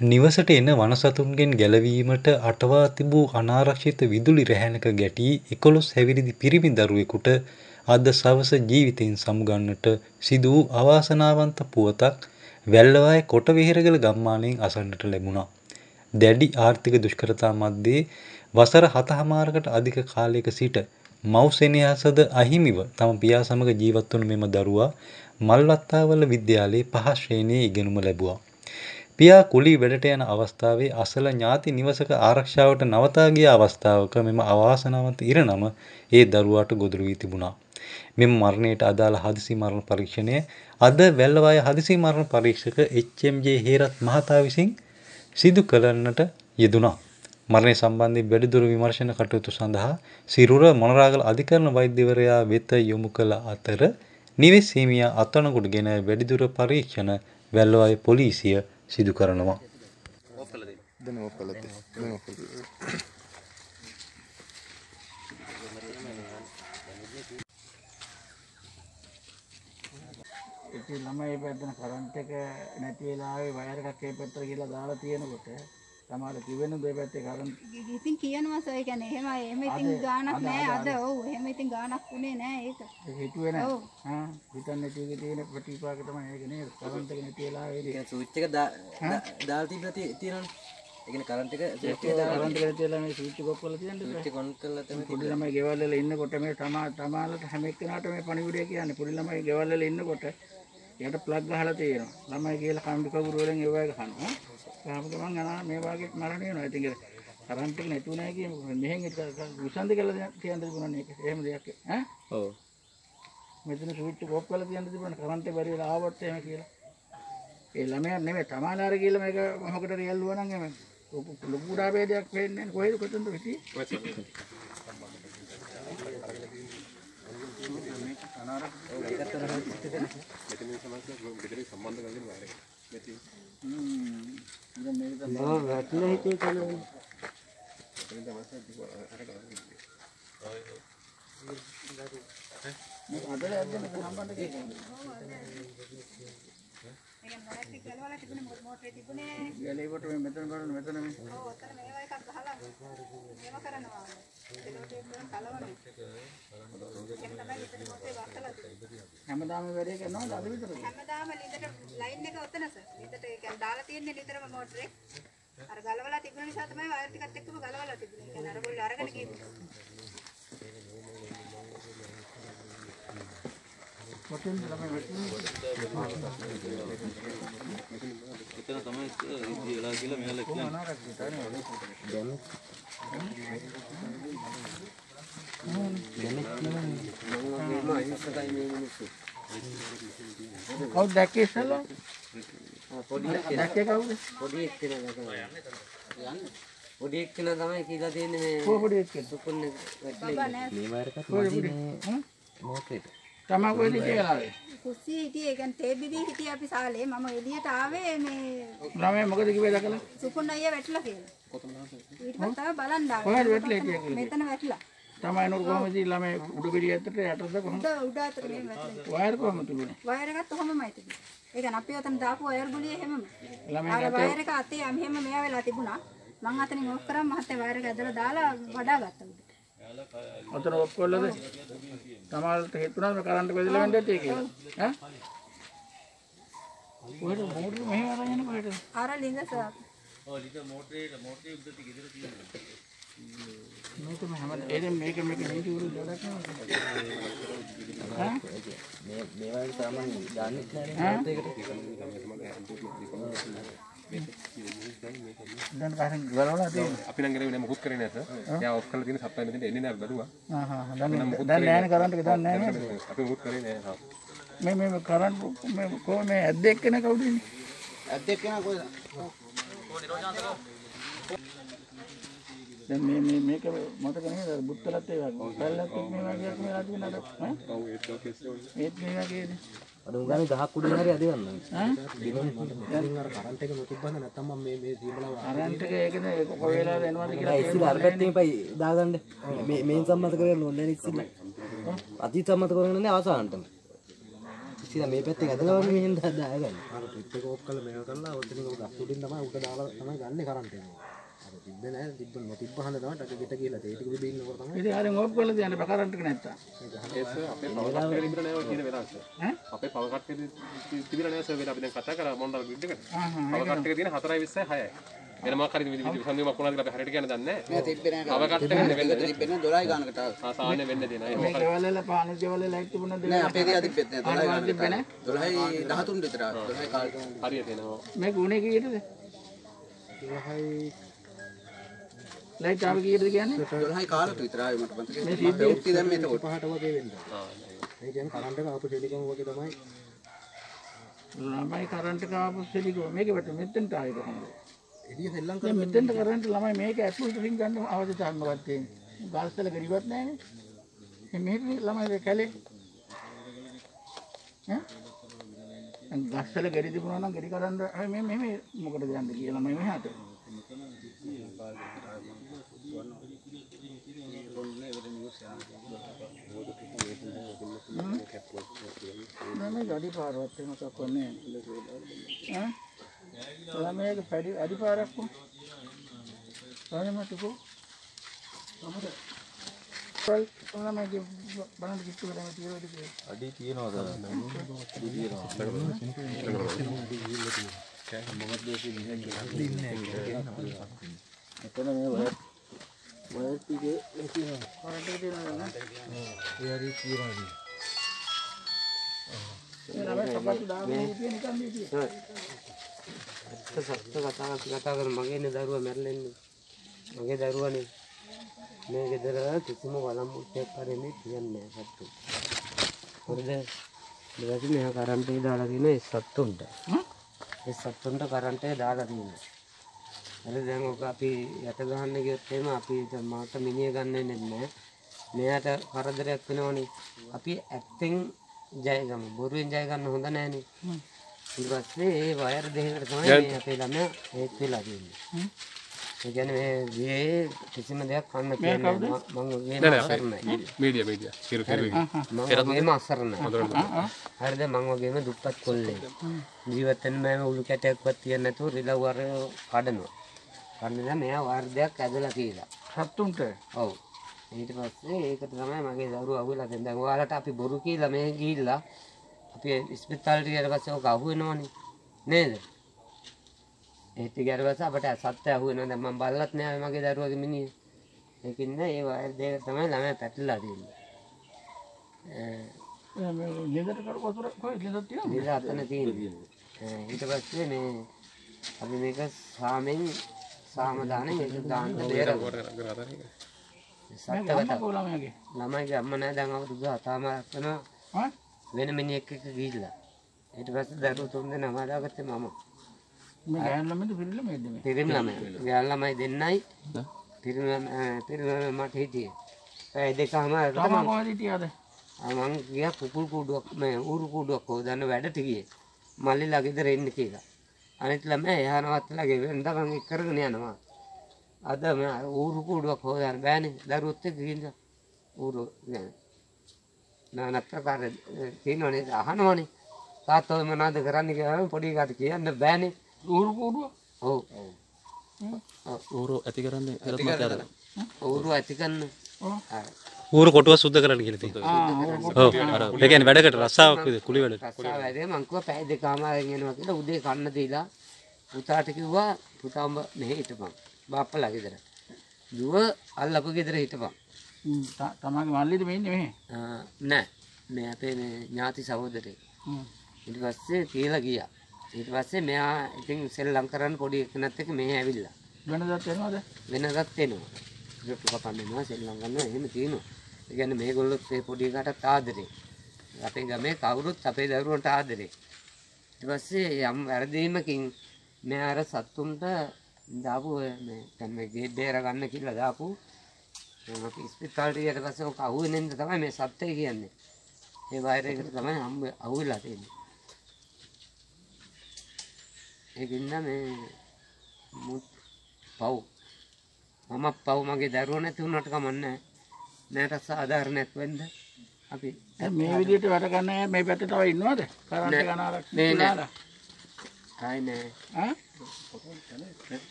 නිවසට එන වනසතුන්ගෙන් ගැලවීමට අටවා තිබූ අනාරක්ෂිත විදුලි රැහැනක ගැටී 11 හැවිරිදි පිරිමි දරුවෙකුට අද සවස ජීවිතයෙන් සමුගන්නට සිදු වූ අවාසනාවන්ත පුවතක් වැල්ලවාය කොටවිහෙරගල ගම්මානයෙන් අසන්නට ලැබුණා. දැඩි ආර්ථික දුෂ්කරතා මැද්දේ වසර 7හමාරකට අධික කාලයක සිට මව් සෙනෙහසද අහිමිව තම පියා සමග ජීවත් වුණු මෙම දරුවා මල්වත්තාවල විද්‍යාලයේ පහ ශ්‍රේණියේ ඉගෙනුම ලැබුවා. පියා කුලී වැඩට යන අවස්ථාවේ අසල ඥාති නිවසක ආරක්ෂාවට නවතා ගිය අවස්ථාවක මෙම අවාසනාවන්ත ඉරණම ඒ දරුවාට ගොදුරු වී තිබුණා. මෙම මරණයට අදාළ හදිසි මරණ පරීක්ෂණය අද වැල්ලවාය හදිසි මරණ පරීක්ෂක එච්.එම්.ජේ හේරත් මහතා විසින් සිදු කරන්නට යෙදුණා. මරණය සම්බන්ධයෙන් වැඩිදුර විමර්ශන කටයුතු සඳහා සිරුර මොනරාගල අධිකරණ වෛද්‍යවරයා වෙත යොමු කළ අතර නිවෙස් හිමියා අත්අඩංගුවටගෙන වැඩිදුර පරීක්ෂණ වැල්ලවාය පොලිසිය සිදු කරනවා. ඉතින් ළමයි පැත්තන කරන්ට් එක නැති වෙලාවේ වයර් එකක් ඒ පැත්තට ගිහලා දාලා තියෙනකොට තමයි කිවෙන දෙය පැත්තේ කරන්ට් ඉතින් කියනවා සර්. ඒ කියන්නේ එහෙම එහෙම ඉතින් ගාණක් නෑ. අද ඔව්. එහෙම ඉතින් ගාණක් උනේ නෑ ඒක. හිතුවේ නෑ. හා? හිතන්නේ එකේ තියෙන ප්‍රතිපාක තමයි ඒක නේද? කරන්ට් එක නැති වෙලාවේ ස්විච් එක දාලා තිබ්බලා තියෙනවනේ. ඒ කියන්නේ කරන්ට් එක ස්විච් එක දාලා කරන්ට් එක නැති වෙලා මේ ස්විච් එක ඔෆ් කරලා තියෙනද ස්විච් එක ඔන් කරලා තමයි පොඩි ළමයි ගෙවල් වල ඉන්නකොට මේ තමා තමාලට හැම එක්කෙනාට මේ පණිවිඩය කියන්නේ. පොඩි ළමයි ගෙවල් වල ඉන්නකොට යට ප්ලග් ගහලා තියෙනවා. ළමයි කියලා කම්බි කවුරු වලින් ඒ වගේ කනවා. ගහම ගමන් යනවා මේ වගේ මරණ වෙනවා. ඉතින් ඒක කරන්ට් එක නැතුව නැහැ කියමු. මෙහෙන් විසන්ද කියලා කියන්න තිබුණා නේ. එහෙම දෙයක් ඈ? ඔව්. මෙතන ස්විච් ඔෆ් කරලා තියන්න තිබුණා. කරන්ට් එක බැරි වෙලා ආවොත් එහෙම කියලා. ඒ ළමයා නෙමෙයි තමාලාර කියලා මේක මොකකට රියල්ලුවා නම් එමෙ. ලොකු ඩාබේදයක් වෙන්නේ නැහැ. කොහෙද කොතනද හිටියේ? වැටලා හිතේ කලවනේ. අදල ඇද්දෙන සම්බන්ධ කියන්නේ. ගලේකට මේ මෙතන බලන්න මෙතන මේ. හැමදාම වැඩේ කරනවද අද විතරද? හැමදාම ලිඳට ලයින් එක ඔතන සර් ලිඳට ඒ කියන්නේ දාලා තියෙන්නේ නිතරම මෝටරේ අර ගලවලා තිබුණ නිසා තමයි වයර් ටිකත් එක්කම ගලවලා තිබුණේ. ඒ කියන්නේ අර ගොල්ලෝ අරගෙන ගියේ. කොතෙන්ද ළමයි වැටෙන්නේ? එතන තමයි ඉති වෙලා කියලා මෙයාලා කියන්නේ. අනාරක්ෂිතයි නේද? කවුද දැක්කේ ඉස්සෙල්ලා? පොඩි දැක්කේ කවුද? පොඩි එක්කෙනා තමයි. පොඩි එක්කෙනා තමයි කියලා තියෙන්නේ මේ කොහොමද පොඩි එක්කෙන්? සුකුන්නේ තමා කොහෙද කියලා ආවේ? කුස්සියේ හිටියේ කියන්නේ තේ බිබී හිටියේ අපි සාලේ මම එළියට ආවේ මේ ළමයි මොකද කිව්වේ දැකලා? සුකුන් අයියා වැටිලා කියලා. ඊට පස්සේ තමයි බලන්න ආවේ. කොහෙද වැටිලා කියලා? මෙතන වැටිලා. තමයි නෝ කොහමද ළමයි උඩ පිළිය ඇත්තට යටද කොහොමද? උඩ උඩ අතට මෙහෙම වැටිලා. වයර් කොහමද තිබුණේ? වයර් එකත් ඔහොමමයි තිබුණේ. ඒ කියන්නේ අපි ඔතන දාපු වයර් ගුලිය එහෙමම. ළමයි අර වයර් එක අතේ මෙහෙම මෙයා වෙලා තිබුණා. මං අතනින් ඔෆ් කරා මහත්තයා වයර් එක ඇදලා දාලා වඩා ගත්තා උඩ. ඔතන ඔෆ් කළාද? තමාලට හිතුණාද මේ කරන්ට් බෙදලා වෙන්න ඇති කියලා? ඈ? කොහෙද මෝටර මෙහෙම අරන් යන්නේ කොහෙද? අර ලිඳ සර්. මේක මේ හැම එදෙන් මේක මේක නීති වල දඩක් ඈ? මේ මේ වගේ සාමාන්‍ය දාන්නෙත් නෑ දැන් කාරෙන් ගලවලා තියෙනවා. අපි නම් කරේ නෑ මොකුත් කරේ නෑ සර්. එයා ඔෆ් කරලා තියෙන සප්ලයි මෙතෙන් එන්නේ නෑ බැලුවා. ආ හා හා. දැන් දැන් නෑනේ කරන්ට් එක දැන් නෑ නේද? අපි මොකුත් කරේ නෑ. හා. මේ මේ කරන්ට් මේ කොහොම මේ ඇද්දෙක් කෙනෙක් කවුද ඉන්නේ? ඇත්තෙක් කෙනා කොහෙද? දැන් මේ මේ මේක මතක නේද බුත්තලත් ඒ වගේ. පැල්ලත් මේ වගේක් මේලා තියෙන අර ඈ? ඔව් ඒක කේස් එක. ඒත් මේ වගේනේ. අර උගානේ ගහක් උඩින් හරි අදවන්න. ඈ? ඉතින් අර කරන්ට් එක නොතිබ්බම නැත්තම් මම මේ මේ දීබලා කරන්ට් එක ඒකද කොයි වෙලාවද එනවද කියලා ඉස්සෙල්ල අර පැත්තෙන් පයි දාගන්න. මේ මේන් සම්මත කරගෙන ඕනේ නෑ ඉස්සෙල්ල. අතීත සම්මත කරගෙන නෑ අවසානටම. ඉතින් මේ පැත්තෙන් ඇදලා වගේ මෙහෙන් දාගන්න. ස්විච් එක ඕෆ් කරලා මේක කරලා ඔතනින් උඩ අසුටින් තමයි උඩ දාලා තමයි ගන්න කරන්ට් එක. තිබ්බ නෑ තිබ්බ නොතිබ්බ හන්ද තමයි ටක ගෙට කියලා තේ ටික විදිහ ඉන්නකොට තමයි. ඉතින් හරිය ඕෆ් කරලා තියන්න බකරන්ට් එක නැත්තම්. ඒස් අපේ පව කට් එක තිබුණා නෑ ඔය කියන වෙලාවට. ඈ? අපේ පව කට් එක තිබුණා නෑ සර් වෙලාව. අපි දැන් කතා කරා මොන්ඩල් ග්‍රිඩ් එකට ආහ් පව කට් එක තියෙන 4යි 20යි 6යි වෙන මොකක් හරි විදි සංදීමක් වුණාද කියලා අපි හරියට කියන්න දන්නේ නෑ තිබ්බේ නෑ. පව කට් එක වෙන්නේ තිබ්බේ නෑ. 12 ගානකට ආවා. සාමාන්‍ය වෙන්න දෙන අය. මේ ගෙවල් වල පාන ගෙවල් වල ලයිට් තිබුණාද? නෑ අපේ දිහා තිබ්බෙත් නෑ. 12 ගානකට තිබ්බේ නෑ? 12යි 13 විතර ආවා. 12යි කාලට හරියට එනවා. මේ ගුණේ කීයටද 12යි ලයිට් ආව කීයටද කියන්නේ? 12යි කාලට විතර ආවේ මට මතකයි. මේ මම සිද්ධිය- ප්‍රවෘත්ති දැම්මේ එතකොට. පහට වගේ වෙන්න. ඒ කියන්නේ කරන්ට් එක ආපු ටෙලිකොම් වගේ තමයි. ළමයි කරන්ට් එක ආපු සෙලිකෝ මේක වට මෙතෙන්ට ආවේ කොහොමද? එළිය සෙල්ලම් දැන් මෙතෙන්ට කරන්ට් ළමයි මේක ඇතුළට රින් ගන්න අවශ්‍යතාවක් මොකක්ද තියෙන්නේ ගල්ස්තල ගරිවත් නැහැනේ. මේ ළමයි කැලේ? ඈ? දැන් ගස්තල ගරි තිබුණා නම් ගරි කරන්න. මේ මේ මේ මොකටද යන්නේ කියලා ළමයි මෙහාට ළමයි ගඩි පාරවත් එහෙම මොකක් වන්නේ ඈ ළමයිගේ පැඩි අඩි පාරක් කො ළමයි කො ළමයිගේ බලන්න කිට්ටු කරලා තියෙනවද කියලා එතන මේ වයර් වයර් ටිකේ කරන්ට් එක තියෙනවද නැහැ ඒ හරි කියනවා ඒ ළමයි කපටි දාගෙන හිටියේ නිකන් හිටියේ ඇත්ත සත්‍ය කතාවක් කතා කර මගේනේ දරුවා මැරෙන්නේ. මගේ දරුවානේ මේ ගෙදර කිසිම වළම්මුට්ටයක් කරන්නේ කියන්නේ සත්තු. හරිද ඊට මෙහා කරන්ට් එක දාලා තියෙන ඒ සත්තුන්ට. ඒ සත්තුන්ට කරන්ට් එක දාලා තියෙනවා හරි දැන් ඔක අපි යට ගහන්න ගියොත් එහෙම අපි මාට මිනිහ ගන්න නැහැ. මෙයාට කරදරයක් වෙනවනේ. අපි ඇත්තෙන් ජය ගමු. බොරුවෙන් ජය ගන්න හොඳ නැහනේ. ඊට පස්සේ ඒ වයර් දෙකකට තමයි මේ අපේ ළමයා හේත් වෙලා තියෙන්නේ. ඒ කියන්නේ මේ වියේ කිසිම දෙයක් කන්න කියන්නේ. මම වගේම අසරණයි. මීඩියා මීඩියා කිරු කිරු මම වගේම අසරණයි. හරිද මම වගේම දුප්පත් කොල්ලෙක්. ජීවත් වෙන්න මම උළු කැටයක්වත් තියන්නේ නැතුව රිලව් වර කඩනවා. කන්නද මෙයා වර්ධයක් ඇදලා තියලා. සත්තුන්ට ඔව්. ඊට පස්සේ ඒකට තමයි මගේ දරුවා අහුවෙලා දැන් දැන් ඔයාලට අපි බොරු කියලා මේ ගිහිල්ලා අපි ඉස්පිතාලෙට ගියට පස්සේ ඔක අහුවෙනවනේ නේද? ඒත් ගියට පස්සේ අපට සත්‍ය අහුවෙනවා දැන් මම බල්ලත් නෑ මගේ දරුවගේ මිනිහ. ඒකින්ද ඒ දෙක තමයි ළමයා පැටලලා තියෙන්නේ. ඊට පස්සේ මේ අපි මේක සාමෙන් සාම දාන මේක දාන්න. කො ළමයාගේ ළමයිගේ අම්මා නෑ. දැන් අවුරුදු 7මාරක් වෙනවා. වෙන මිනිහෙක් එක්ක ගිහිල්ලා. ඊට පස්සේ දරුවෝ තුන් දෙනා හදාගත්තේ මම. මේ ගෑන් ළමයිද පිළිල මේද මේ? පිරිමි ළමයි. ගෑල් ළමයි දෙන්නයි. පිරිමි පිරිමි මට හිටියේ. ඒ දෙකම තාම කොහෙද හිටියද? මං ගියා කුකුල් කූඩුවක් මේ ඌරු කූඩුවක් හොදන්න වැඩට ගියේ. මල්ලිලා ගෙදර එන්න කියලා. අනිත් ළමයා එහා නවත්තලා මං එක් කරගෙන යනවා. අද මම ඌරු කූඩුවක් හොදන්න බෑනේ. දරුවොත් එක්ක ගිහින් ඌරු නෑ. නාන ප්‍රකාර තියෙනවනේ අහනවනේ. තාත්තා මොනවද කරන්න කියලා පොඩි කාට කියන්න බෑනේ. ඌරු කූඩුව ඔව්. ඌරු ඇති කරන්නේ ඌරු ඇති කරන්න. ඔව්. ඌරු කොටුව සුද්ධ කරන්න කියලා තියෙනවා. ඔව්. ඒ කියන්නේ වැඩකට රස්සාවක් විදිහට කුලි වැඩ. රස්සාව වැඩේ මං කිව්වා පැය දෙකමාරෙන් එනවා කියලා උදේ කන්න දීලා පුතාට කිව්වා පුතා උඹ මෙහෙ හිටපන් බාප්පලා ගෙදර. දුව අල්ලපු ගෙදර හිටපන්. තමාගේ මල්ලිද මේ ඉන්නේ මෙහෙ ආ, නෑ මේ අපේ මේ ඥාති සහෝදරේ. හ්ම්. ඊට පස්සේ කියලා ගියා. ඊට පස්සේ මෙයා ඉතින් සෙල්ලම් කරන්න පොඩි එකනත් එක්ක මෙහෙ ඇවිල්ලා. වෙනදත් එනවද වෙනදත් එනවා. රිප්පු කපන්න එනවා සෙල්ලම් කරනවා එහෙම තියෙනවා. ඒ කියන්නේ මේගොල්ලොත් මේ පොඩි එකටත් ආදරේ. අපේ ගමේ කවුරුත් අපේ දරුවන්ට ආදරේ. ඊට පස්සේ යම් වැරදීමකින් මේ අර සත්තුන්ට දාපු ඔය මේ දැන් මේ ගේට් බේර ගන්න කියලා දාපු මම අපි ඉස්පිතාලට ගියට පස්සේ ඔක අහුවෙනින්ද තමයි මේ සත්ත්වය කියන්නේ. ඒ වෛර් එකට තමයි හම්බ අහුවෙලා තියෙන්නේ. ඒකින්ද මේ මුත් පව් මම පව් මගේ දරුවෝ නැති වුණාට කමන්නේ නැහැ සාධාරණයක් වෙන්න අපි මේ විදිහට වැඩ ගන්න මේ පැත්තේ තව ඉන්නවද? කරන්ට් එක අනාරක්ෂිත නෑ, නෑ. ආයි නෑ. ඈ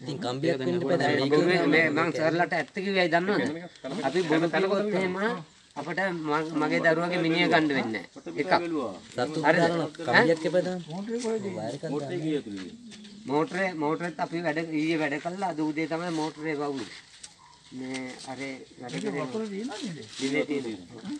ඉතින් කම්බියක් වෙන්න බෑ. මේ මේ සර්ලට ඇත්ත කිව්වයි දන්නවද? අපි බොරු කිව්වොත් එහෙම අපට මගේ දරුවගේ මිනිහ ගන්න වෙන්නේ නැහැ. එකක්. සතු කම්බියක් දාන්න මෝටරේ මෝටරෙත් අපි වැඩ ඊයේ වැඩ කළා. අද උදේ තමයි මෝටරේ වවුනේ. මේ අර වැඩ කරේ වතුර දිනන්නේ දිනේ තියෙනවා.